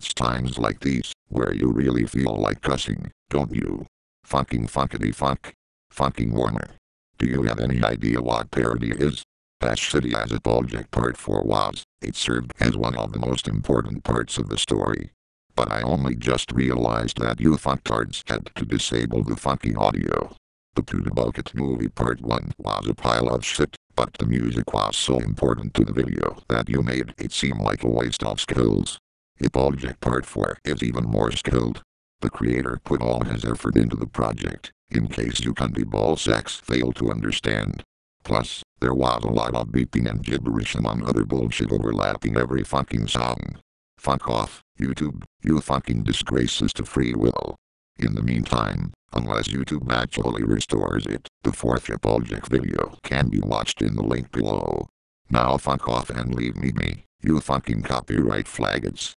It's times like these where you really feel like cussing, don't you? Fucking fuckity fuck. Fucking Warner. Do you have any idea what parody is? As shitty as Eppaljeck Part 4 was, it served as one of the most important parts of the story. But I only just realized that you fucktards had to disable the fucking audio. The Tuda Bucket movie part 1 was a pile of shit, but the music was so important to the video that you made it seem like a waste of skills. Eppaljeck part 4 is even more skilled. The creator put all his effort into the project, in case you cunty ball sacks fail to understand. Plus, there was a lot of beeping and gibberish among other bullshit overlapping every fucking song. Fuck off, YouTube, you fucking disgraces to free will. In the meantime, unless YouTube actually restores it, the fourth Eppaljeck video can be watched in the link below. Now fuck off and leave me be, you fucking copyright faggots.